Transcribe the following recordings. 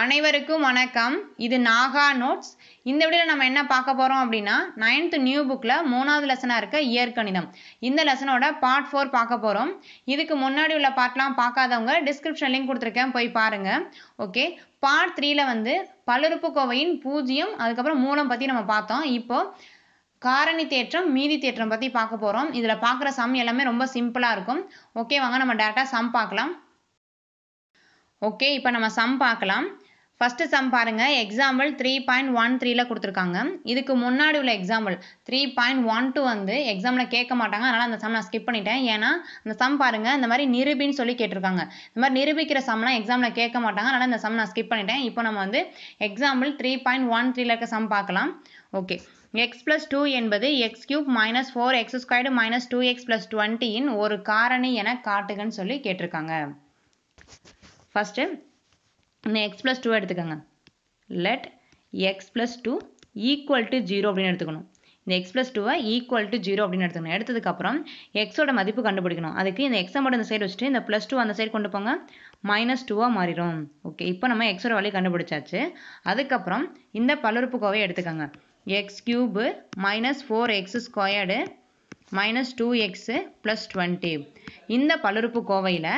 அனைவருக்கும் வணக்கம். இது நாகா நோட்ஸ். இந்த வீடியோவில் நம்ம என்ன பார்க்க போகிறோம் அப்படின்னா நைன்த் நியூ புக்கில் மூணாவது லெசனாக இருக்க இயற்கணிதம். இந்த லெசனோட பார்ட் ஃபோர் பார்க்க போகிறோம் இதுக்கு முன்னாடி உள்ள பார்ட்லாம் பார்க்காதவங்க டிஸ்கிரிப்ஷன் லிங்க் கொடுத்துருக்கேன். போய் பாருங்கள் ஓகே பார்ட் த்ரீயில் வந்து பல்லுறுப்புக்கோவையின் பூஜ்ஜியம் அதுக்கப்புறம் மூலம் பற்றி நம்ம பார்த்தோம். இப்போது காரணி தேற்றம் மீதி தேற்றம் பற்றி பார்க்க போகிறோம் இதில் பார்க்குற சம் எல்லாமே ரொம்ப சிம்பிளாக இருக்கும். ஓகே வாங்க நம்ம டேரெக்டாக சம் பார்க்கலாம். ஓகே இப்போ நம்ம சம் பார்க்கலாம். ஃபஸ்ட்டு சம் பாருங்கள் எக்ஸாம்பிள் த்ரீ பாயிண்ட் ஒன் த்ரீல கொடுத்துருக்காங்க. இதுக்கு முன்னாடி உள்ள example three point one two வந்து எக்ஸாமில் கேட்க மாட்டாங்க. அதனால் அந்த சம் நான் ஸ்கிப் பண்ணிட்டேன். ஏன்னா அந்த சம் பாருங்கள் இந்த மாதிரி நிரூபின்னு சொல்லி கேட்டிருக்காங்க. இந்த மாதிரி நிரூபிக்கிற சம்லாம் எக்ஸாமில் கேட்க மாட்டாங்க. அதனால் அந்த சம் நான் ஸ்கிப் பண்ணிட்டேன். இப்போ நம்ம வந்து எக்ஸாம்பிள் த்ரீ பாயிண்ட் ஒன் த்ரீல இருக்க சம் பார்க்கலாம். ஓகே எக்ஸ் ப்ளஸ் டூ என்பது x cube minus four x squared minus two x plus டுவெண்ட்டியின் ஒரு காரணி என காட்டுகன்னு சொல்லி கேட்டிருக்காங்க. ஃபஸ்ட்டு எக்ஸ் ப்ளஸ் டூ எடுத்துக்கோங்க. Let x plus two equal to zero அப்படின்னு எடுத்துக்கணும். இந்த எக்ஸ் ப்ளஸ் டூவை ஈக்குவல் டு ஜீரோ அப்படின்னு எடுத்துக்கணும். எடுத்ததுக்கப்புறம் எக்ஸோட மதிப்பு கண்டுபிடிக்கணும். அதுக்கு இந்த எக்ஸை மட்டும் இந்த சைடு வச்சுட்டு இந்த ப்ளஸ் டூ அந்த சைடு கொண்டு போங்க. மைனஸ் டூவாக மாறிடும். ஓகே இப்போ நம்ம எக்ஸோட வழி கண்டுபிடிச்சாச்சு. அதுக்கப்புறம் இந்த பல்லுறுப்புக்கோவை எடுத்துக்கோங்க. X cube minus four x squared minus two x plus twenty இந்த பல்லுறுப்புக்கோவையில்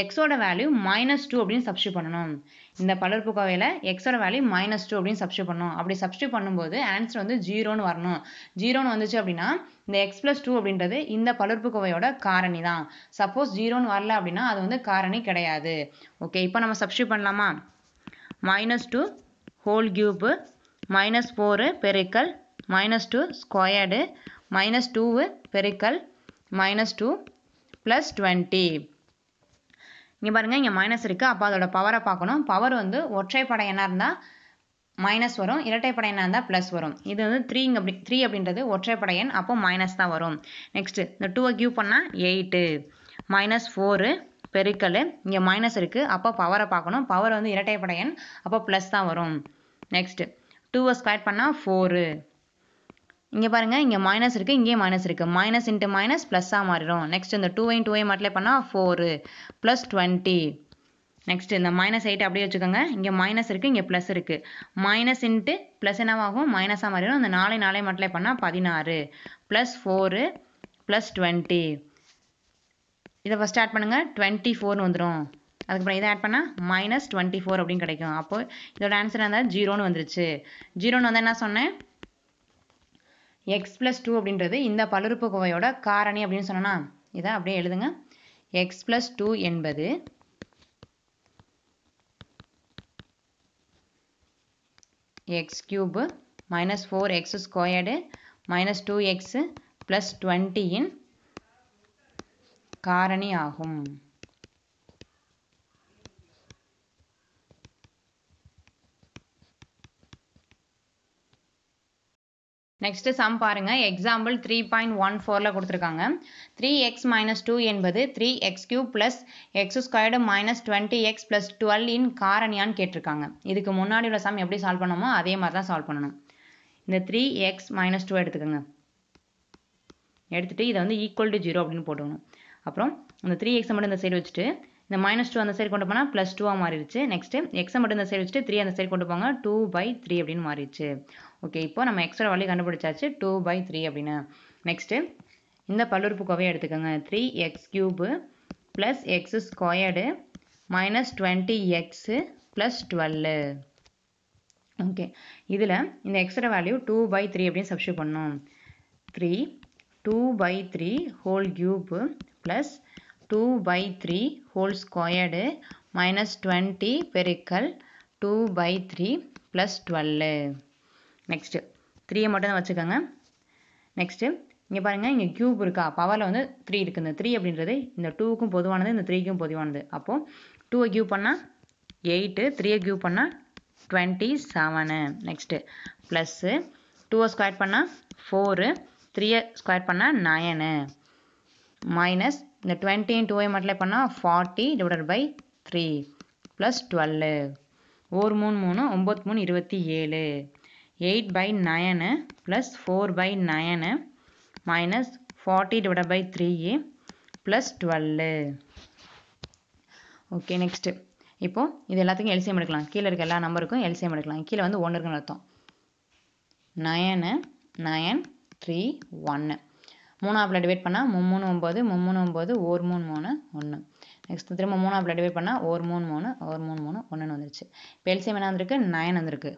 எக்ஸோட வேல்யூ மைனஸ் டூ அப்படின்னு சப்ஸ்டியூட் பண்ணணும். இந்த பல்லுறுப்புக்கோவையில் எக்ஸோட வேல்யூ மைனஸ் டூ அப்படின்னு சப்ஸ்டியூட் பண்ணணும். அப்படி சப்ஸ்டியூட் பண்ணும்போது ஆன்சர் வந்து ஜீரோன்னு வரணும். ஜீரோன்னு வந்துச்சு அப்படின்னா இந்த எக்ஸ் ப்ளஸ் டூ அப்படின்றது இந்த பல்லுறுப்புக்கோவையோட காரணி தான். சப்போஸ் ஜீரோன்னு வரல அப்படின்னா அது வந்து காரணி கிடையாது. ஓகே இப்போ நம்ம சப்ஸ்டியூட் பண்ணலாமா? Minus two whole cube minus four பெருக்கல் minus two squared minus two பெருக்கல் மைனஸ் டூ ப்ளஸ் டுவெண்ட்டி இங்கே பாருங்கள் இங்கே மைனஸ் இருக்குது அப்போ அதோட பவரை பார்க்கணும். பவர் வந்து ஒற்றைப்படை என்ன இருந்தால் மைனஸ் வரும். இரட்டைப்படை என்ன இருந்தால் ப்ளஸ் வரும். இது வந்து த்ரீங்க அப்படி த்ரீ அப்படின்றது ஒற்றைப்படை எண் அப்போ மைனஸ் தான் வரும். நெக்ஸ்ட்டு இந்த டூவை கியூ பண்ணால் எயிட்டு மைனஸ் ஃபோரு பெருக்கல் இங்கே மைனஸ் இருக்குது அப்போ பவரை பார்க்கணும். பவர் வந்து இரட்டைப்படை எண் அப்போ ப்ளஸ் தான் வரும். நெக்ஸ்ட்டு டூவை ஸ்கொயர் பண்ணால் ஃபோரு இங்கே பாருங்கள் இங்கே மைனஸ் இருக்குது இங்கேயும் மைனஸ் இருக்குது மைனஸ் இன்ட்டு மைனஸ் ப்ளஸ்ஸாக மாறிடும். நெக்ஸ்ட் இந்த டூவையும் டூவையும் மட்டிலே பண்ணால் ஃபோரு ப்ளஸ் டுவெண்ட்டி நெக்ஸ்ட் இந்த மைனஸ் எயிட் அப்படியே வச்சுக்கோங்க. இங்கே மைனஸ் இருக்குது இங்கே ப்ளஸ் இருக்குது மைனஸ் இன்ட்டு ப்ளஸ் என்னவாகும்? மைனஸாக மாறிடும். இந்த நாளை நாளை மட்டிலே பண்ணால் பதினாறு. ப்ளஸ் ஃபோரு ப்ளஸ் டுவெண்ட்டி இதை ஃபஸ்ட் ஆட் பண்ணுங்கள் டுவெண்ட்டி ஃபோர்னு வந்துடும் அதுக்கப்புறம் இதை ஆட் பண்ணால் மைனஸ் டுவெண்ட்டி ஃபோர் அப்படின்னு கிடைக்கும். அப்போது இதோட ஆன்சர் இருந்தால் ஜீரோன்னு வந்துருச்சு. ஜீரோன்னு வந்து என்ன சொன்னேன்? எக்ஸ் ப்ளஸ் டூ அப்படின்றது இந்த பல்லுறுப்புக்கோவையோட காரணி அப்படின்னு சொன்னோன்னா இதை அப்படியே எழுதுங்க. எக்ஸ் ப்ளஸ் டூ என்பது x cube minus four x squared minus two x plus டுவெண்ட்டியின் காரணி ஆகும். நெக்ஸ்ட் சம் பாருங்க. எக்ஸாம்பிள் த்ரீ பாயிண்ட் ஒன் ஃபோரில் கொடுத்துருக்காங்க. த்ரீ எக்ஸ் மைனஸ் டூ என்பது three x cube plus x squared minus twenty x plus twelve இன் காரணியான்னு கேட்டிருக்காங்க. இதுக்கு முன்னாடி உள்ள சம் எப்படி சால்வ் பண்ணணுமோ அதே மாதிரி தான் சால்வ் பண்ணணும். இந்த த்ரீ எக்ஸ் மைனஸ் டூ எடுத்துக்கோங்க. எடுத்துகிட்டு இதை வந்து ஈக்குவல் டு ஜீரோ அப்படின்னு போட்டுக்கணும். அப்புறம் இந்த த்ரீ எக்ஸை மட்டும் இந்த சைடு வச்சுட்டு இந்த மைனஸ் டூ அந்த சைடு கொண்டு போனால் ப்ளஸ் டூவாக மாறிடுச்சு. நெக்ஸ்ட்டு எக்ஸை மட்டும் இந்த சைடு வச்சுட்டு த்ரீ அந்த சைடு கொண்டு போங்க. டூ பை த்ரீ அப்படின்னு மாறிடுச்சு. ஓகே இப்போ நம்ம எக்ஸோட வழி கண்டுபிடிச்சாச்சு டூ பை த்ரீ அப்படின்னு. நெக்ஸ்ட்டு இந்த பல்லுறுப்புக்கோவையை எடுத்துக்கோங்க. Three x cube plus x squared minus twenty x plus twelve okay இதில் இந்த எக்ஸோட வேல்யூ டூ பை த்ரீ அப்படின்னு சப்ஸ்டியூட் பண்ணோம் three two by three whole cube plus two by three whole squared minus twenty பெருக்கல் two by three plus twelve next த்ரீயை மட்டும் தான் வச்சுக்கோங்க. நெக்ஸ்ட்டு இங்கே பாருங்கள் இங்கே க்யூப் இருக்கா? பவரில் வந்து த்ரீ இருக்குது இந்த த்ரீ அப்படின்றது இந்த டூவுக்கும் பொதுவானது இந்த த்ரீக்கும் பொதுவானது. அப்போது டூவை கியூ பண்ணால் எயிட்டு த்ரீயை கியூ பண்ணால் டுவெண்ட்டி செவனு நெக்ஸ்ட்டு ப்ளஸ்ஸு டூவை ஸ்கொயர் பண்ணால் ஃபோரு த்ரீயை ஸ்கொயர் பண்ணால் நயனு மைனஸ் இந்த டுவெண்ட்டியும் டூவை மட்டும் பண்ணால் forty divided by three plus twelve ஒரு மூணு மூணு ஒம்பது மூணு இருபத்தி ஏழு. Eight by nine plus four by nine minus forty divide by three plus twelve okay next இப்போது இது எல்லாத்துக்கும் எல்சிஎம் எடுக்கலாம். கீழே இருக்க எல்லா நம்பருக்கும் எல்சிஎம் எடுக்கலாம். கீழே வந்து ஒன்று இருக்குன்னு அர்த்தம். நயனு நயன் த்ரீ ஒன்று மூணாப்பில் டிவைட் பண்ணால் மும்மூணு ஒம்பது மும்மூணு ஒம்பது ஒரு மூணு மூணு ஒன்று நெக்ஸ்ட் திரும்ப மூணாப்பில் டிவைட் பண்ணால் ஒரு மூணு மூணு ஒரு மூணு மூணு ஒன்றுன்னு வந்துருச்சு. இப்போ எல்சிஎம் என்ன வந்திருக்கு? நயன் வந்திருக்கு.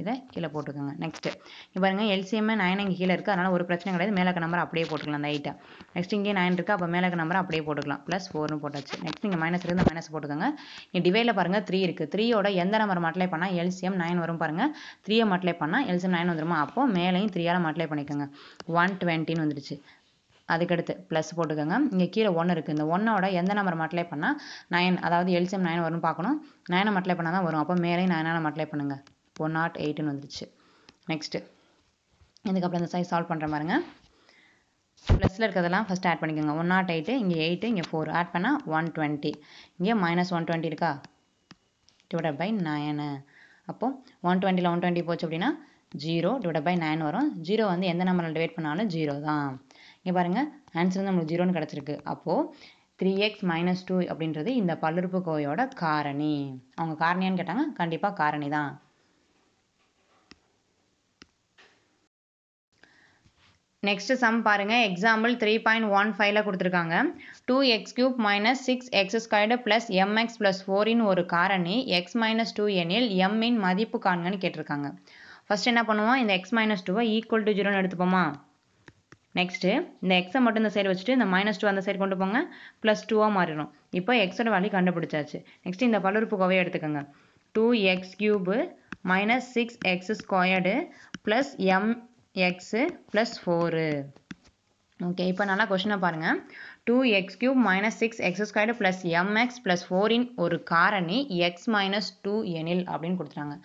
இதை கீழே போட்டுக்கோங்க. நெக்ஸ்ட்டு இப்போ பாருங்கள் எல்சிஎம் நைன் இங்கே கீழே இருக்குது அதனால் ஒரு பிரச்சனை கிடையாது. மேலே நம்பர் அப்படியே போட்டுக்கலாம் அந்த ஐட்டை நெக்ஸ்ட் இங்கே நைன் இருக்குது அப்போ மேலக்க நம்பர் அப்படியே போட்டுக்கலாம். ப்ளஸ் ஃபோர்னு போட்டாச்சு. நெக்ஸ்ட் இங்கே மைனஸ் இருந்து மைனஸ் போட்டுக்கோங்க. இங்கே டிவைடில் பாருங்கள் த்ரீ இருக்குது த்ரீயோட எந்த நம்பர் மல்டிப்ளை பண்ணால் எல்சிஎம் நைன் வரும் பாருங்கள் த்ரீயை மல்டிப்ளை பண்ணால் எல்சிஎம் நைன் வந்துருமா? அப்போ மேலேயும் த்ரீயால் மல்டிப்ளை பண்ணிக்கோங்க. ஒன் டுவெண்ட்டின்னு வந்துருச்சு. அதுக்கடுத்து ப்ளஸ் போட்டுக்கோங்க. இங்கே கீழே ஒன்று இருக்குது இந்த ஒன்னோட எந்த நம்பர் மல்டிப்ளை பண்ணால் நைன் அதாவது எல்சிஎம் நைன் வரும்னு பார்க்கணும். நைனை மட்டிலே பண்ணால் தான் வரும். அப்போ மேலேயும் நைனால் மல்டிப்ளை பண்ணுங்கள் ஒன் நாட் எயிட்டுன்னு வந்துருச்சு. நெக்ஸ்ட்டு இதுக்கப்புறம் இந்த சைஸ் சால்வ் பண்ணுற பாருங்க. ப்ளஸில் இருக்கிறதெல்லாம் ஃபஸ்ட் ஆட் பண்ணிக்கோங்க. ஒன் நாட் எயிட்டு இங்கே எயிட்டு இங்கே ஃபோர் ஆட் பண்ணால் ஒன் டுவெண்ட்டி இங்கே மைனஸ் ஒன் டுவெண்ட்டி இருக்கா? டிவைட் பை நயனு அப்போது ஒன் டுவெண்ட்டியில் ஒன் டுவெண்ட்டி போச்சு அப்படின்னா ஜீரோ டிவைட் பை நைன் வரும். ஜீரோ வந்து எந்த நம்பரில் டிவைட் பண்ணாலும் ஜீரோ தான். இங்கே பாருங்கள் ஆன்சர் வந்து நம்மளுக்கு ஜீரோன்னு கிடச்சிருக்கு. அப்போது த்ரீ எக்ஸ் மைனஸ் டூ அப்படின்றது இந்த பல்லுறுப்புக்கோவையோட காரணி. அவங்க காரணியான்னு கேட்டாங்க. கண்டிப்பாக காரணி தான். நெக்ஸ்ட் சம் பாருங்கள் எக்ஸாம்பிள் த்ரீ பாயிண்ட் ஒன் ஃபைவ்ல கொடுத்துருக்காங்க. Two x cube minus six x squared plus m x plus foreign ஒரு காரணி எக்ஸ் மைனஸ் டூ எனில் எம்மின் மதிப்பு காண்கன்னு கேட்டிருக்காங்க. ஃபர்ஸ்ட் என்ன பண்ணுவோம்? இந்த எக்ஸ் மைனஸ் டூவை ஈக்குவல் டு ஜீரோன்னு எடுத்துப்போமா? நெக்ஸ்ட்டு இந்த எக்ஸை மட்டும் இந்த சைடு வச்சுட்டு இந்த மைனஸ் டூ அந்த சைடு கொண்டு போங்க. ப்ளஸ் டூவாக மாறிடும். இப்போ எக்ஸோட வேல்யூ கண்டுபிடிச்சாச்சு. நெக்ஸ்ட் இந்த பல்லுறுப்பு கோவையை எடுத்துக்கோங்க. Two x cube minus six x squared plus m x plus four okay இப்போ நல்லா கொஷினை பாருங்கள் two x cube minus six x squared plus m x plus foreign ஒரு காரணி எக்ஸ் மைனஸ் டூ எனில் அப்படின்னு கொடுத்துட்டாங்க.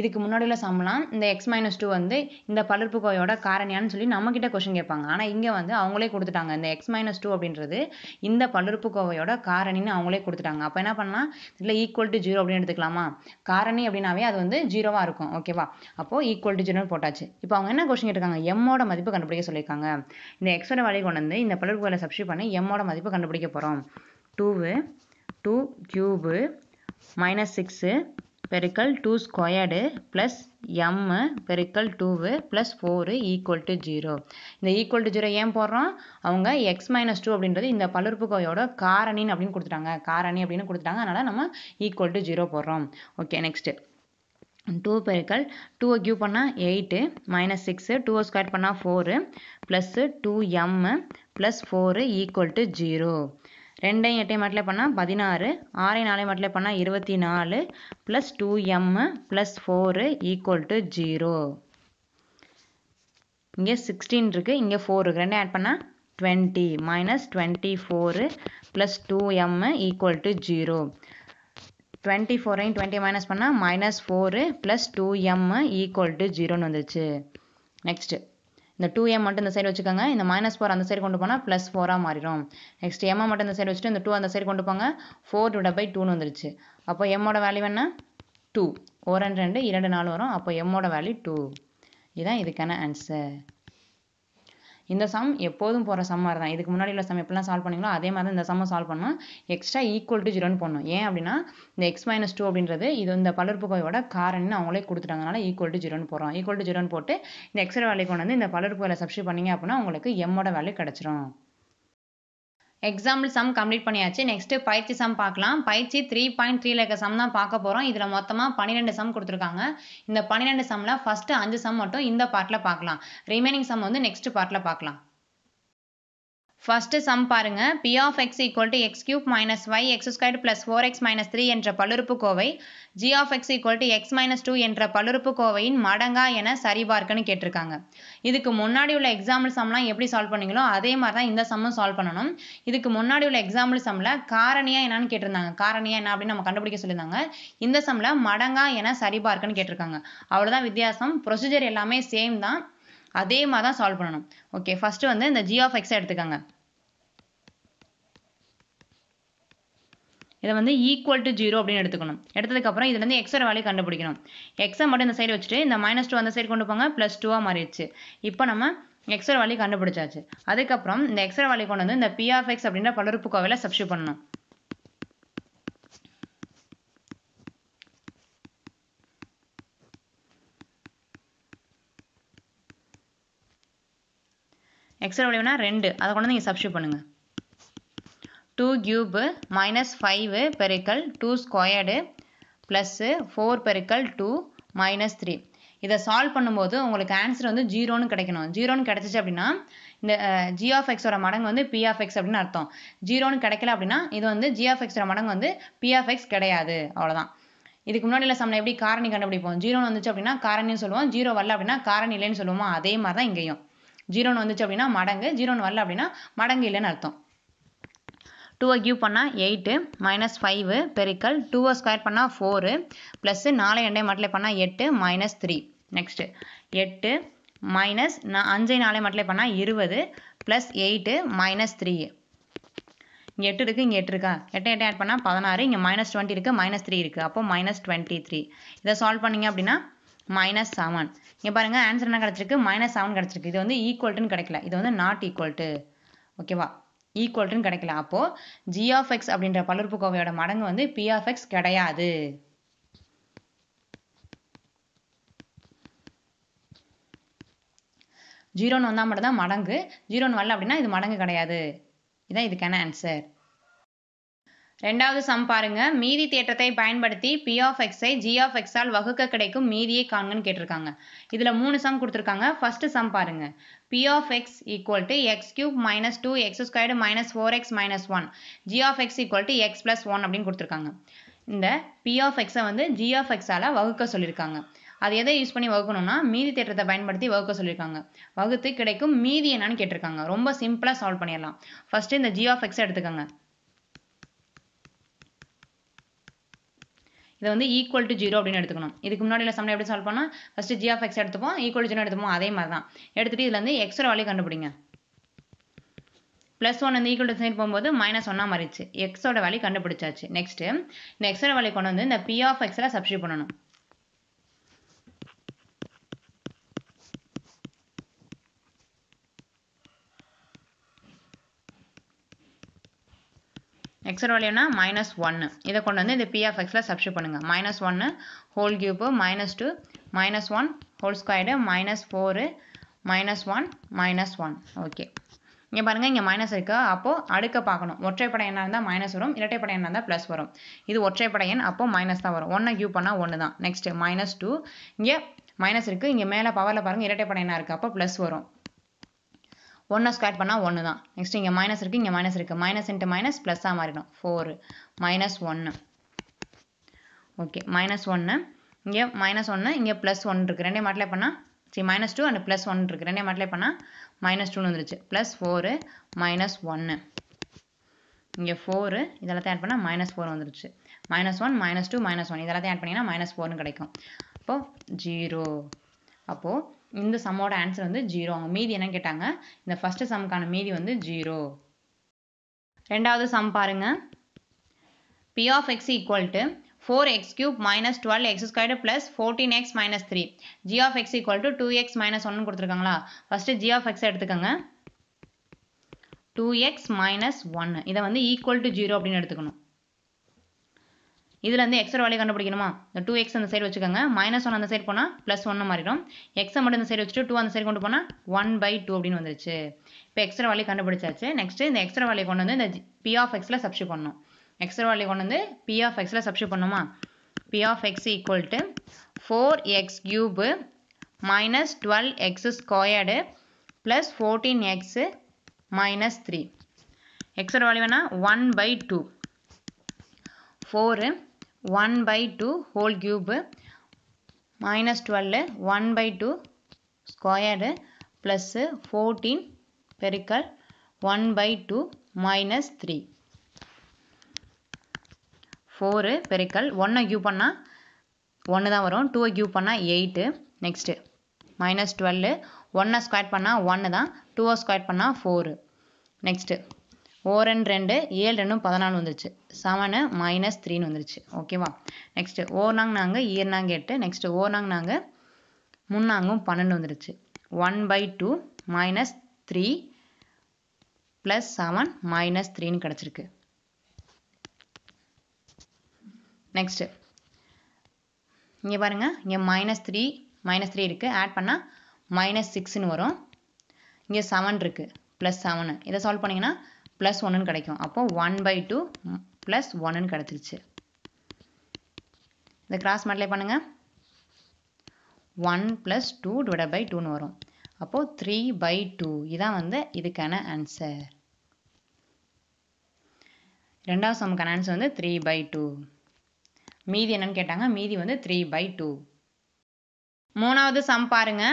இதுக்கு முன்னாடியில் சம்லாம் சம்பளம் இந்த எக்ஸ் மைனஸ் டூ வந்து இந்த பல்லுறுப்புக்கோவையோட காரணியான்னு சொல்லி நம்மக்கிட்ட கொஷின் கேட்பாங்க. ஆனால் இங்கே வந்து அவங்களே கொடுத்துட்டாங்க. இந்த எக்ஸ் மைனஸ் டூ அப்படின்றது இந்த பல்லுறுப்புக்கோவையோட காரணின்னு அவங்களே கொடுத்துட்டாங்க. அப்போ என்ன பண்ணலாம்? இல்லை ஈக்குவல் டு ஜீரோ அப்படின்னு எடுத்துக்கலாமா? காரணி அப்படின்னாவே அது வந்து ஜீரோவாக இருக்கும். ஓகேவா அப்போது ஈக்குவல் டு ஜீரோன்னு போட்டாச்சு. இப்போ அவங்க என்ன கொஷின் கேட்டிருக்காங்க? எம்மோட மதிப்பு கண்டுபிடிக்க சொல்லியிருக்காங்க. இந்த எக்ஸோட வழி கொண்டு வந்து இந்த பல்லுறுப்புக்கோவை சப்ஸ்டியூட் பண்ணி எம்மோட மதிப்பு கண்டுபிடிக்க போகிறோம் two two cube minus six பெருக்கல் டூ ஸ்கொயர்டு ப்ளஸ் எம்மு பெருக்கல் two plus four equal to zero இந்த ஈக்குவல் டு ஜீரோ ஏன் போடுறோம்? அவங்க எக்ஸ் மைனஸ் டூ அப்படின்றது இந்த பல்லுறுப்புக்கோவையோட காரணின்னு அப்படின்னு கொடுத்துட்டாங்க. காரணி அப்படின்னு கொடுத்துட்டாங்க. அதனால் நம்ம ஈக்குவல் டு ஜீரோ போடுறோம். ஓகே நெக்ஸ்ட்டு டூ பெருக்கல் டூவை கியூ பண்ணால் எயிட்டு மைனஸ் சிக்ஸு டூவை ஸ்கொயர் பண்ணால் four plus two m plus four equal to zero ரெண்டையும் எட்டையும் மட்டிலே பண்ணால் பதினாறு ஆறையும் நாலையும் மட்டிலே பண்ணால் இருபத்தி நாலு plus two m plus four equal to zero இங்கே சிக்ஸ்டீன் இருக்குது இங்கே ஃபோர் இருக்குது ரெண்டையும் ஆட் பண்ணால் twenty minus twenty four plus two m equal to zero twenty ஃபோரையும் twenty minus பண்ணால் minus four plus two m equal to ஜீரோன்னு வந்துச்சு. Next இந்த டூ எம் மட்டும் இந்த சைடு வச்சுக்கோங்க. இந்த மைனஸ் ஃபோர் அந்த சைடு கொண்டு போனால் ப்ளஸ் ஃபோராக மாறிடும் நெக்ஸ்ட் எம்ஐ மட்டும் இந்த சைடு வச்சுட்டு இந்த டூ அந்த சைடு கொண்டு போங்க. ஃபோர் டிவைட் பை டூன்னு வந்துருச்சு. அப்போ எம்மோட வேல்யூ என்ன? டூ ஒரு ரெண்டு ரெண்டு இரண்டு நாலு வரும். அப்போ எம்மோட வேல்யூ டூ இதுதான் இதுக்கான ஆன்சர் இந்த சம் எப்போதும் போகிற சம்மாக தான் இதுக்கு முன்னாடி உள்ள சம் எப்படிலாம் சால்வ் பண்ணிங்களோ அதே மாதிரி தான் இந்த சம்மை சால்வ் பண்ணால் எக்ஸ்ட்ரா ஈக்குவல் டு ஜீரோன்னு போடணும். ஏன் அப்படின்னா இந்த எக்ஸ் மைனஸ் டூ அப்படின்றது இது இந்த பலர்ப்புகோயோட காரணம்னு அவங்களே கொடுத்துட்டாங்கனால ஈக்குவல் டு ஜீரோன்னு போகிறோம் ஈக்குவல் டு ஜீரோன்னு போட்டு இந்த எக்ஸ்ட்ரா வேலைக்கு கொண்டு வந்து இந்த பலர்ப்புகளை சப்ஸ்டியூட் பண்ணிங்க அப்படின்னா உங்களுக்கு எம்மோட வேல்யூ கிடச்சிரும். எக்ஸாம்பிள் சம் கம்ப்ளீட் பண்ணியாச்சு. நெக்ஸ்ட்டு பயிற்சி சம் பார்க்கலாம். பயிற்சி த்ரீ பாயிண்ட் த்ரீல இருக்க சம் தான் பார்க்க போகிறோம் இதில் மொத்தமாக பன்னிரெண்டு சம் கொடுத்துருக்காங்க. இந்த பன்னிரெண்டு சம்மில் ஃபஸ்ட்டு அஞ்சு சம் மட்டும் இந்த பார்ட்டில் பார்க்கலாம். ரிமைனிங் சம் வந்து நெக்ஸ்ட் பார்ட்டில் பார்க்கலாம். ஃபஸ்ட்டு சம் பாருங்க. P of x equal to x cube minus y x squared plus 4x minus 3 என்ற பல்லுறுப்புக்கோவை g of x equal to x minus two என்ற பல்லுறுப்புக்கோவையின் மடங்கா என சரிபார்க்குன்னு கேட்டிருக்காங்க. இதுக்கு முன்னாடி உள்ள எக்ஸாம்பிள் சம்லாம் எப்படி சால்வ் பண்ணீங்களோ அதே மாதிரி தான் இந்த சம்மும் சால்வ் பண்ணணும். இதுக்கு முன்னாடி உள்ள எக்ஸாம்பிள் சம்மில் காரணியா என்னன்னு கேட்டிருந்தாங்க. காரணியா என்ன அப்படின்னு நம்ம கண்டுபிடிக்க சொல்லியிருந்தாங்க. இந்த சம்மில் மடங்கா என சரிபார்க்குன்னு கேட்டிருக்காங்க. அவ்வளோதான் வித்தியாசம். ப்ரொசீஜர் எல்லாமே சேம் தான். அதே மாதிரி தான் சால்வ் பண்ணணும். ஓகே ஃபர்ஸ்ட் வந்து இந்த ஜி ஆஃப் எக்ஸை எடுத்துக்கோங்க. இதை வந்து ஈக்குவல் டு ஜீரோ அப்படின்னு எடுத்துக்கணும். எடுத்ததுக்கப்புறம் இதுலேருந்து எக்ஸோட வேல்யூ கண்டுபிடிக்கணும். எக்ஸை மட்டும் இந்த சைடு வச்சுட்டு இந்த மைனஸ் டூ அந்த சைடு கொண்டு போங்க ப்ளஸ் டூவாக மாறிடுச்சு. இப்போ நம்ம எக்ஸோட வேல்யூ கண்டுபிடிச்சாச்சு. அதுக்கப்புறம் இந்த எக்ஸோட வேல்யூ கொண்டு வந்து இந்த பி ஆஃப் எக்ஸ் அப்படின்ற பலருப்புக்கோவையில் சப்ஸ்டியூட் பண்ணணும். எக்ஸோட வேல்யூனா ரெண்டு. அதை கொண்டு வந்து நீங்கள் சப்ஸ்டியூட் பண்ணுங்கள் டூ கியூபு மைனஸ் ஃபைவு பெருக்கல் டூ ஸ்கொயர்டு ப்ளஸ்ஸு ஃபோர் பெருக்கல் டூ மைனஸ் த்ரீ இதை சால்வ் பண்ணும்போது உங்களுக்கு ஆன்சர் வந்து ஜீரோன்னு கிடைக்கணும். ஜீரோன்னு கிடைச்சிச்சு அப்படின்னா இந்த ஜி ஆஃப் எக்ஸோட மடங்கு வந்து பி ஆஃப் எக்ஸ் அப்படின்னு அர்த்தம். ஜீரோன்னு கிடைக்கல அப்படின்னா இது வந்து ஜி ஆஃப் எக்ஸோட மடங்கு வந்து பி ஆஃப் எக்ஸ் கிடையாது. அவ்வளோதான் இதுக்கு முன்னாடி இல்லை சம்மில் எப்படி காரணி கண்டுபிடிப்போம்? ஜீரோன்னு வந்துச்சு அப்படின்னா காரணின்னு சொல்லுவோம். ஜீரோ வரல அப்படின்னா காரணி இல்லைன்னு சொல்லுவோமா? அதே மாதிரி தான் இங்கேயும். ஜீரோன்னு வந்துச்சு அப்படின்னா மடங்கு ஜீரோன்னு வரல அப்படின்னா மடங்கு இல்லைன்னு அர்த்தம். டூவை கியூ பண்ணால் எயிட்டு மைனஸ் ஃபைவு பெருக்கல் டூவை ஸ்கொயர் பண்ணால் ஃபோரு ப்ளஸ்ஸு நாலு ரெண்டே மட்டிலே பண்ணால் எட்டு மைனஸ் த்ரீ நெக்ஸ்ட்டு எட்டு மைனஸ் நான் அஞ்சை நாளை மட்டிலே பண்ணால் இருபது ப்ளஸ் எயிட்டு மைனஸ் த்ரீ இங்கே எட்டு இருக்குது இங்கே எட்டு இருக்கா? எட்டு எட்டை ஆட் பண்ணால் பதினாறு இங்கே மைனஸ் டுவெண்ட்டி இருக்குது மைனஸ் த்ரீ இருக்குது அப்போ மைனஸ் டுவெண்ட்டி த்ரீ இதை சால்வ் பண்ணீங்க அப்படின்னா மைனஸ் செவன் இங்கே பாருங்கள் ஆன்சர் என்ன கிடச்சிருக்கு? மைனஸ் செவன் கிடச்சிருக்கு. இது வந்து ஈக்குவல்ட்டுன்னு கிடைக்கல. இது வந்து நாட் ஈக்குவல்ட்டு ஓகேவா ஈக்குவல்ட்டுன்னு கிடைக்கல. அப்போது ஜி ஆஃப் எக்ஸ் அப்படின்ற பல்லுறுப்புக்கோவையோட மடங்கு வந்து பி ஆஃப் எக்ஸ் கிடையாது. ஜீரோன்னு வந்தால் மட்டும்தான் மடங்கு. ஜீரோன்னு வரல அப்படின்னா இது மடங்கு கிடையாது. இதான் இதுக்கான ஆன்சர் ரெண்டாவது சம் பாருங்க. மீதி தேற்றத்தை பயன்படுத்தி பி ஆஃப் எக்ஸை ஜி ஆஃப் எக்ஸால் வகுக்க கிடைக்கும் மீதியை காண்கன்னு கேட்டிருக்காங்க. இதில் மூணு சம் கொடுத்துருக்காங்க. ஃபர்ஸ்ட் சம் பாருங்க. P of x equal to x cube minus two x squared minus four x minus one g of x equal to x plus one அப்படின்னு கொடுத்துருக்காங்க. இந்த பி ஆஃப் எக்ஸை வந்து ஜி ஆஃப் எக்ஸால் வகுக்க சொல்லியிருக்காங்க. அது எதை யூஸ் பண்ணி வகுக்கணும்னா மீதி தேற்றத்தை பயன்படுத்தி வகுக்க சொல்லியிருக்காங்க. வகுத்து கிடைக்கும் மீதி என்னன்னு கேட்டிருக்காங்க. ரொம்ப சிம்பிளாக சால்வ் பண்ணிடலாம். ஃபஸ்ட்டு இந்த ஜி ஆஃப் எக்ஸை எடுத்துக்கோங்க. இதை வந்து ஈக்குவல் டு ஜீரோ அப்படின்னு எடுத்துக்கணும். இதுக்கு முன்னாடி உள்ள சம்மில் எப்படி சால்வ் பண்ணால் ஃபஸ்ட்டு ஜி ஆஃப் எக்ஸ் எடுத்துப்போம் ஈக்குவல் ஜீரோ எடுத்துப்போம் அதே மாதிரி தான் எடுத்துகிட்டு இதில் வந்து எக்ஸோட வேலையை கண்டுபிடிங்க. ப்ளஸ் ஒன் வந்து ஈக்குவல் டு சைட் போகும்போது மைனஸ் ஒன்னாக மாறிடுச்சு. எக்ஸோட வேல்யூ கண்டுபிடிச்சாச்சு. நெக்ஸ்ட்டு இந்த எக்ஸோட வேல்யூ கொண்டு வந்து இந்த பி ஆஃப் எக்ஸில் சப்ஸ்டியூட் பண்ணணும். எக்ஸோட வேல்யூனா மைனஸ் ஒன்று இதை கொண்டு வந்து இந்த பி ஆஃப் எக்ஸில் சப்ஸ்டியூட் பண்ணுங்கள் மைனஸ் ஒன்று whole cube minus two minus one whole squared minus four minus one minus one okay இங்கே பாருங்கள் இங்கே மைனஸ் இருக்குது அப்போது அடுக்க பார்க்கணும். ஒற்றைப்படை என்ன இருந்தால் மைனஸ் வரும். இரட்டைப்படை என்ன இருந்தால் ப்ளஸ் வரும். இது ஒற்றைப்படை எண் அப்போது மைனஸ் தான் வரும். ஒன்றை கியூ பண்ணால் ஒன்று தான். நெக்ஸ்ட்டு மைனஸ் டூ இங்கே மைனஸ் இருக்குது இங்கே மேலே பவரில் பாருங்கள் இரட்டைப்படை என்ன இருக்குது அப்போ ப்ளஸ் வரும். ஒன்றை ஸ்கொயர் பண்ணால் ஒன்று தான் நெக்ஸ்ட் இங்கே மைனஸ் இருக்குது இங்கே மைனஸ் இருக்குது மைனஸ் இன்ட்டு மைனஸ் ப்ளஸ்ஸாக மாறிடும். ஃபோரு மைனஸ் ஒன்று ஓகே மைனஸ் ஒன்று இங்கே மைனஸ் ஒன்று இங்கே ப்ளஸ் ஒன் இருக்குது ரெண்டே மாட்டிலே பண்ணால் சரி minus two and plus one இருக்குது ரெண்டே மாட்டிலே பண்ணால் மைனஸ் டூன்னு வந்துருச்சு. ப்ளஸ் ஃபோரு மைனஸ் ஒன்று இங்கே ஃபோரு இதெல்லாத்தையும் ஆட் பண்ணால் மைனஸ் ஃபோர் வந்துருச்சு. Minus one minus two minus one இதெல்லாத்தையும் ஆட் பண்ணிங்கன்னா மைனஸ் ஃபோர்னு கிடைக்கும். அப்போது ஜீரோ அப்போது இந்த சம்மோட ஆன்சர் வந்து ஜீரோ அவங்க மீதி என்ன கேட்டாங்க? இந்த ஃபர்ஸ்ட் சம்முக்கான மீதி வந்து ஜீரோ ரெண்டாவது சம் பாருங்க. P of x equal to four x cube minus twelve x squared plus fourteen x minus three g of x equal to two x minus ஒன்னு கொடுத்துருக்காங்களா? ஃபர்ஸ்ட் ஜி ஆஃப் எக்ஸ் எடுத்துக்கோங்க. Two X minus ஒன்று இதை வந்து equal to zero அப்படின்னு எடுத்துக்கணும். இதில் வந்து எக்ஸோட வேலையை கண்டுபிடிக்கணுமா? இந்த டூ எக்ஸ் அந்த சைடு வச்சுக்கோங்க. மைனஸ் ஒன் அந்த சைடு போனால் ப்ளஸ் ஒன்று மாறிடும். எக்ஸை மட்டும் இந்த சைடு வச்சுட்டு டூ அந்த சைடு கொண்டு போனால் ஒன் பை டூ அப்படின்னு வந்துருச்சு. இப்போ எக்ஸ்ட்ரா வேலையை கண்டுபிடிச்சாச்சு. நெக்ஸ்ட் இந்த எக்ஸ்ட்ரா வேலையை கொண்டு வந்து இந்த பி ஆஃப் எக்ஸில் சப்ஷி பண்ணணும். எக்ஸ்ட்ரா வேலையை கொண்டு வந்து பி ஆஃப் எக்ஸில் சப்ஷி பண்ணணுமா p of x equal to four x cube minus twelve x squared plus fourteen x minus three எக்ஸோட வேல்யூ வேணால் one by two four one by two whole cube minus twelve one by two squared plus fourteen பெருக்கல் one by two minus three four பெருக்கல் ஒன்றை Q பண்ணால் ஒன்று தான் வரும் டூவை க்யூ பண்ணால் எயிட்டு நெக்ஸ்ட்டு மைனஸ் டுவெல்லு ஒன்றை ஸ்கொயர் பண்ணால் ஒன்று தான் டூவை ஸ்கொயர் பண்ணால் ஃபோரு நெக்ஸ்ட்டு ஓரன் ரெண்டு ஏழு ரெண்டும் பதினாலு வந்துருச்சு. செவனு மைனஸ் த்ரீன்னு வந்துருச்சு. ஓகேவா நெக்ஸ்ட்டு ஓர்னாங்க நாங்கள் ஈர்னாங்க எட்டு. நெக்ஸ்ட்டு ஓர்னாங்க நாங்கள் முன்னாங்கும் பன்னெண்டு வந்துருச்சு. One by two minus three plus seven minus த்ரீன்னு கிடச்சிருக்கு. நெக்ஸ்ட்டு இங்கே பாருங்கள் இங்கே மைனஸ் த்ரீ மைனஸ் த்ரீ இருக்குது ஆட் பண்ணால் மைனஸ் சிக்ஸ்னு வரும். இங்கே செவன் இருக்குது ப்ளஸ் செவனு இதை சால்வ் பண்ணிங்கன்னா ப்ளஸ் ஒன்றுன்னு கிடைக்கும். அப்போது ஒன் பை டூ ப்ளஸ் ஒன்றுன்னு கிடச்சிருச்சு. இந்த கிராஸ் மல்டிப்ளை பண்ணுங்கள் one plus two divide by டூன்னு வரும். அப்போது த்ரீ பை டூ இதான் வந்து இதுக்கான ஆன்சர் ரெண்டாவது சமுக்கான ஆன்சர் வந்து த்ரீ பை டூ மீதி என்னன்னு கேட்டாங்க. மீதி வந்து த்ரீ பை டூ மூணாவது சம் பாருங்க.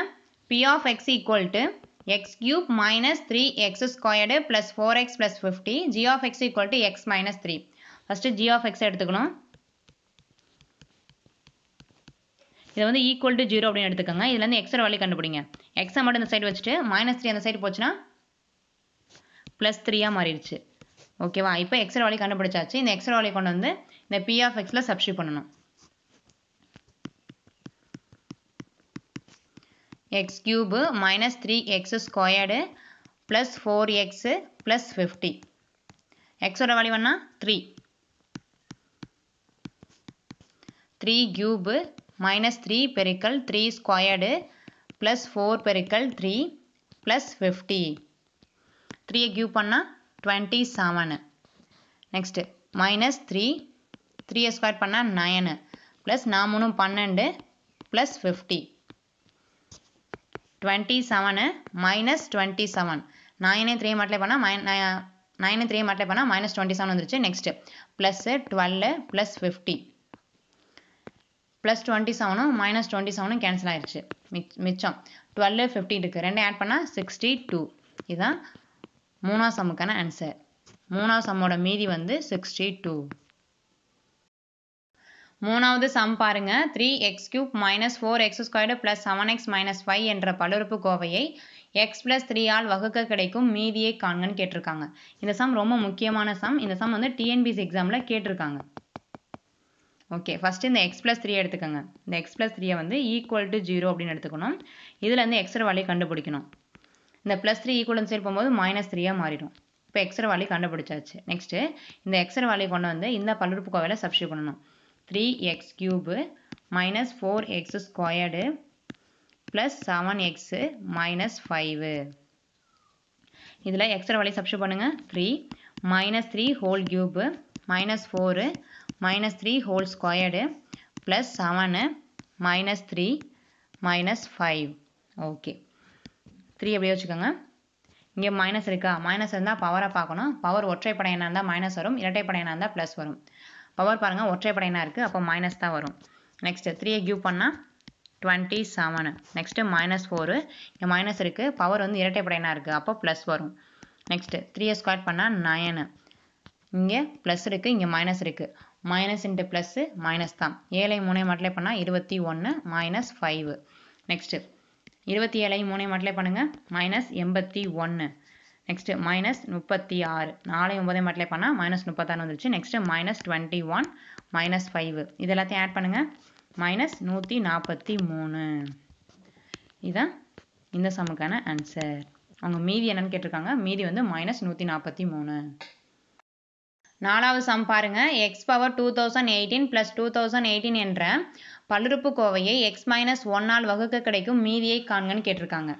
P of x equal to x cube minus three x squared plus four x plus fifty g of x equal to x minus three first g எடுத்துக்கணும். இதை வந்து ஈக்குவல் டு ஜீரோ அப்படின்னு எடுத்துக்கோங்க. இதுலேருந்து எக்ஸோட value கண்டுபிடிங்க. எக்ஸை மட்டும் இந்த சைடு வச்சுட்டு மைனஸ் த்ரீ அந்த சைடு போச்சுன்னா ப்ளஸ் த்ரீயாக மாறிடுச்சு. ஓகேவா இப்போ எக்ஸோட வேல்யூ கண்டுபிடிச்சாச்சு. இந்த எக்ஸோட வேல்யூ கொண்டு வந்து இந்த பி ஆஃப் எக்ஸில் சப்ஸ்டியூட் பண்ணணும். X cube minus three x squared plus four x plus fifty எக்ஸோட value three three cube minus three பெருக்கல் த்ரீ ஸ்கொயர்டு ப்ளஸ் ஃபோர் பெருக்கல் த்ரீ ப்ளஸ் ஃபிஃப்டி த்ரீயை கியூப் பண்ணால் twenty seven next minus three த்ரீயை square பண்ணால் nine plus நான் மூணு பன்னெண்டு plus fifty twenty seven minus twenty seven நைனே three மட்டிலே பண்ணால் மை நைனு த்ரீ மட்டிலே பண்ணால் மைனஸ் டுவெண்ட்டி செவன் வந்துருச்சு. Next plus twelve plus fifty plus twenty செவனும் minus twenty செவனும் கேன்சல் ஆயிடுச்சு மிச் மிச்சம். டுவெல்லு ஃபிஃப்டி இருக்குது ரெண்டு ஆட் பண்ணால் சிக்ஸ்டி டூ இதுதான் மூணாவது சம்முக்கான ஆன்சர் மூணாவது சம்மோட மீதி வந்து சிக்ஸ்டி டூ மூணாவது சம் பாருங்க. Three x cube minus four x squared plus seven x minus five என்ற பல்லுறுப்புக்கோவையை எக்ஸ் ப்ளஸ் த்ரீ ஆல் வகுக்க கிடைக்கும் மீதியை காண்கன்னு கேட்டிருக்காங்க. இந்த சம் ரொம்ப முக்கியமான சம் இந்த சம் வந்து டிஎன்பிசி எக்ஸாமில் கேட்டிருக்காங்க. ஓகே ஃபஸ்ட்டு இந்த எக்ஸ் ப்ளஸ் த்ரீ எடுத்துக்கோங்க. இந்த எக்ஸ் ப்ளஸ் த்ரீயை வந்து ஈக்குவல் டு ஜீரோ அப்படின்னு எடுத்துக்கணும். இதில் வந்து எக்ஸ்ட்ரா வேல்யூ கண்டுபிடிக்கணும். இந்த ப்ளஸ் த்ரீ ஈக்குவல்னு சைடு போகும்போது மைனஸ் த்ரீயாக மாறிடும். இப்போ எக்ஸ்ட்ரா வாலி கண்டுபிடிச்சாச்சு. நெக்ஸ்ட்டு இந்த எக்ஸ்ட்ரா வேலையை கொண்டு வந்து இந்த பல்லுறுப்புக்கோவையில் சப்ஸ்டியூட் பண்ணணும். Three x minus minus four x squared plus seven minus இதில் எக்ஸ்ட்ரா வழி சப்ஸ்டியூட் பண்ணுங்கள் three minus three whole cube minus four minus three whole squared plus seven minus three minus five okay three அப்படியே வச்சுக்கோங்க? இங்கே minus இருக்கா? Minus இருந்தால் பவரை பார்க்கணும். பவர் ஒற்றைப்படை எண்ணாக இருந்தால் மைனஸ் வரும். இரட்டைப்படை எண்ணாக இருந்தால் ப்ளஸ் வரும். பவர் பாருங்கள் ஒற்றைப்படை இருக்குது அப்போ மைனஸ் தான் வரும். நெக்ஸ்ட்டு த்ரீயை கியூ பண்ணால் twenty seven next minus four இங்கே மைனஸ் இருக்குது பவர் வந்து இரட்டைப்படை இருக்குது அப்போ ப்ளஸ் வரும். நெக்ஸ்ட்டு த்ரீயை ஸ்கொயர் பண்ணால் நயனு இங்கே ப்ளஸ் இருக்குது இங்கே மைனஸ் இருக்குது மைனஸ் இன்ட்டு ப்ளஸ்ஸு மைனஸ் தான். ஏழை மூணை மட்டிலே பண்ணால் இருபத்தி ஒன்று மைனஸ் ஃபைவ் நெக்ஸ்ட்டு இருபத்தி ஏழை மூணை மட்டிலே பண்ணுங்கள் மைனஸ் எண்பத்தி ஒன்று நெக்ஸ்ட்டு மைனஸ் முப்பத்தி ஆறு நாலையும் ஒம்பதே மட்டிலே பண்ணால் மைனஸ் முப்பத்தாறு வந்துருச்சு. Next minus twenty one minus five இது எல்லாத்தையும் ஆட் பண்ணுங்கள் மைனஸ் நூற்றி நாற்பத்தி மூணு. இதுதான் இந்த சமுக்கான ஆன்சர் அவங்க மீதி என்னன்னு கேட்டிருக்காங்க. மீதி வந்து மைனஸ் நூற்றி நாற்பத்தி மூணு. நாலாவது சம் பாருங்க. X power two thousand eighteen plus two thousand eighteen என்ற பல்லுறுப்புக்கோவையை எக்ஸ் மைனஸ் ஒன்னால் வகுக்க கிடைக்கும். மீதியை காண்கன்னு கேட்டிருக்காங்க.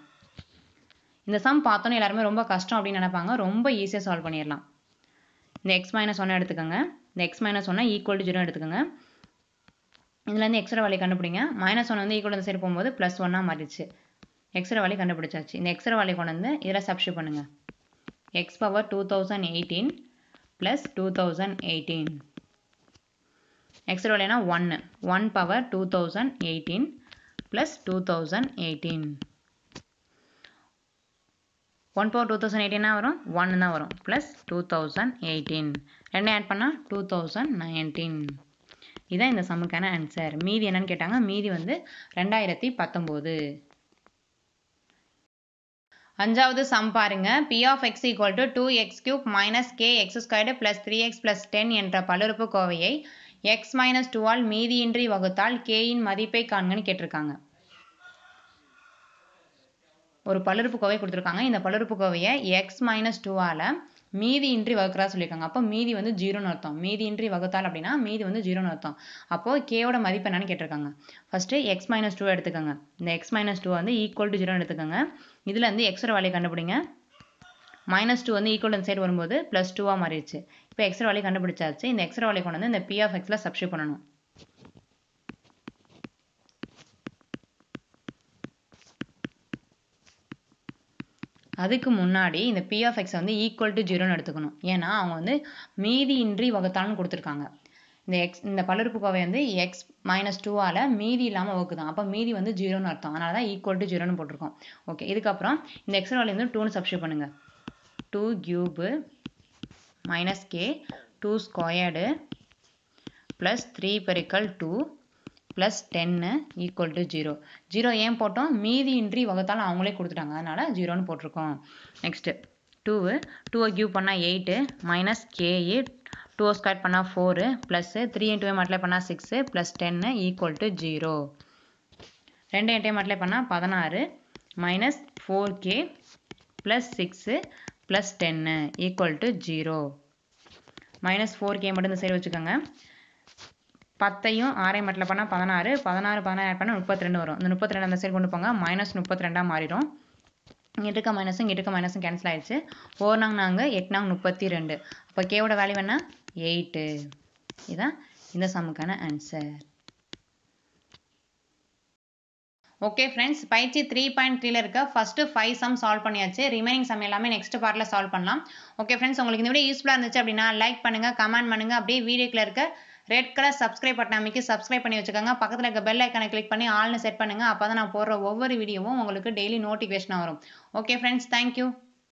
இந்த சம் பார்த்தோன்னே எல்லாருமே ரொம்ப கஷ்டம் அப்படின்னு நினைப்பாங்க. ரொம்ப ஈஸியாக சால்வ் பண்ணிடலாம். இந்த எக்ஸ் மைனஸ் ஒன்று எடுத்துக்கோங்க. இந்த எக்ஸ் மைனஸ் ஒன்று ஈக்குவல் டு ஜீரோ எடுத்துக்கோங்க. இதுலேருந்து எக்ஸ்ட்ரா வேல்யூ கண்டுபிடிங்க. மைனஸ் ஒன் வந்து ஈக்குவல் சைடு போகும்போது ப்ளஸ் ஒன்னாக மாறிடுச்சு. எக்ஸ்ட்ரா வேல்யூ கண்டுபிடிச்சாச்சு. இந்த எக்ஸ்ட்ரா வேலையை கொண்டு வந்து இதில் சப்ஸ்டியூட் பண்ணுங்கள் x power two thousand eighteen plus 2018 extra value ஒன்று one power two thousand eighteen plus two thousand eighteen one four two thousand எயிட்டீனா வரும் ஒன்று தான் வரும் ப்ளஸ் டூ தௌசண்ட் எயிட்டீன் ரெண்டு ஆட் பண்ணால் டூ தௌசண்ட் நைன்டீன் இதுதான் இந்த சம்முக்கான ஆன்சர் மீதி என்னன்னு கேட்டாங்க மீதி வந்து ரெண்டாயிரத்தி பத்தொம்போது. அஞ்சாவது சம் பாருங்க. P of x equal to two x cube minus k x squared plus three x plus ten என்ற பல்லுறுப்புக்கோவையை எக்ஸ் மைனஸ் டூவால் மீதியின்றி வகுத்தால் கேயின் மதிப்பை காண்கன்னு கேட்டிருக்காங்க. ஒரு பல்லுறுப்புக்கோவை கொடுத்துருக்காங்க. இந்த பல்லுறுப்புக்கோவையை எக்ஸ் மைனஸ் டூவால் மீதி இன்றி வகுக்கிறதா சொல்லியிருக்காங்க. அப்போ மீதி வந்து ஜீரோன்னு அர்த்தம். மீதி இன்றி வகுத்தால் அப்படின்னா மீதி வந்து ஜீரோன்னு அர்த்தம். அப்போது கேவோட மதிப்பு என்னன்னு கேட்டிருக்காங்க. ஃபஸ்ட்டு எக்ஸ் மைனஸ் டூ எடுத்துக்கோங்க. இந்த எக்ஸ் மைனஸ் டூ வந்து ஈக்குவல் டு ஜீரோன்னு எடுத்துக்கோங்க. இதில் வந்து எக்ஸோட வேலையை கண்டுபிடிங்க. மைனஸ் டூ வந்து ஈக்குவல் அந்த சைடு வரும்போது ப்ளஸ் டூவாக மாறிடுச்சு. இப்போ எக்ஸ்ட்ரா வேலையை கண்டுபிடிச்சாச்சு. இந்த எக்ஸ்ட்ரா வேலையை கொண்டு வந்து இந்த பி ஆஃப் எக்ஸில் சப்ஸ்டியூட் பண்ணணும். அதுக்கு முன்னாடி இந்த பி ஆஃப் எக்ஸ் வந்து ஈக்குவல் டு ஜீரோன்னு எடுத்துக்கணும். ஏன்னா அவங்க வந்து மீதி இன்றி கொடுத்துருக்காங்க. இந்த எக்ஸ் இந்த பல்லுறுப்புக்கோவை வந்து எக்ஸ் மைனஸ் டூவால் மீதி இல்லாமல் வகுக்குதான். அப்போ மீதி வந்து ஜீரோன்னு அர்த்தம். அதனால தான் ஈக்குவல் டு ஜீரோன்னு போட்டிருக்கோம். ஓகே இதுக்கப்புறம் இந்த எக்ஸ்ட்ரா வேலையை வந்து டூன்னு சப்ஸ்டியூட் பண்ணுங்கள் two cube minus k two squared plus three பெருக்கல் two plus ten equal to zero zero ஏன் போட்டோம்? மீதி இன்றி வகுத்தாலும் அவங்களே கொடுத்துட்டாங்க. அதனால் ஜீரோன்னு போட்டிருக்கோம். நெக்ஸ்ட்டு டூவு டூவை கியூ பண்ணால் eight minus k two square பண்ணால் four plus three into multiply பண்ணால் six plus ten equal to zero ரெண்டு எட்டையும் மல்டிப்ளை பண்ணால் பதினாறு minus four k plus six plus ten equal to zero minus four k மட்டும் இந்த side வச்சுக்கோங்க. பத்தையும் ஆறையும் மட்டில் பண்ணால் பதினாறு பதினாறு பதினாறு ஆட் பண்ணால் முப்பத்தி ரெண்டு வரும். இந்த முப்பத்தி ரெண்டு அந்த சைடு கொண்டு போங்க. மைனஸ் முப்பத்தி ரெண்டாக மாறிடும். இங்கே இருக்க மைனஸும் இங்கே இருக்க மைனஸும் கேன்சல் ஆயிடுச்சு. ஃபோர் நாங்க நாங்கள் எட்டு நாங்க முப்பத்தி ரெண்டு அப்போ கேவோட வேல்யூ என்ன? எயிட்டு. இதுதான் இந்த சம்முக்கான ஆன்சர் ஓகே ஃப்ரெண்ட்ஸ் பயிற்சி த்ரீ பாயிண்ட் த்ரீல இருக்க ஃபஸ்ட்டு ஃபைவ் சம் சால்வ் பண்ணியாச்சு. ரிமைனிங் சம் எல்லாமே நெக்ஸ்ட் பார்ட்டில் சால்வ் பண்ணலாம். ஓகே ஃப்ரெண்ட்ஸ் உங்களுக்கு இந்த வீடியோ யூஸ்ஃபுல்லாக இருந்துச்சு அப்படின்னா லைக் பண்ணுங்கள் கமெண்ட் பண்ணுங்கள் அப்படியே வீடியோக்கில் இருக்க ரெட் கலர் சப்ஸ்கிரைப் பட்டன் அமைக்கி சப்ஸ்கிரைப் பண்ணி வச்சுக்கோங்க. பக்கத்தில் இருக்க பெல் ஐக்கனை கிளிக் பண்ணி ஆல்னு செட் பண்ணுங்கள் அப்போ தான் நான் போடுற ஒவ்வொரு வீடியோவும் உங்களுக்கு டெய்லி நோட்டிஃபிகேஷனாக வரும். Okay friends thank you